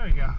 There we go.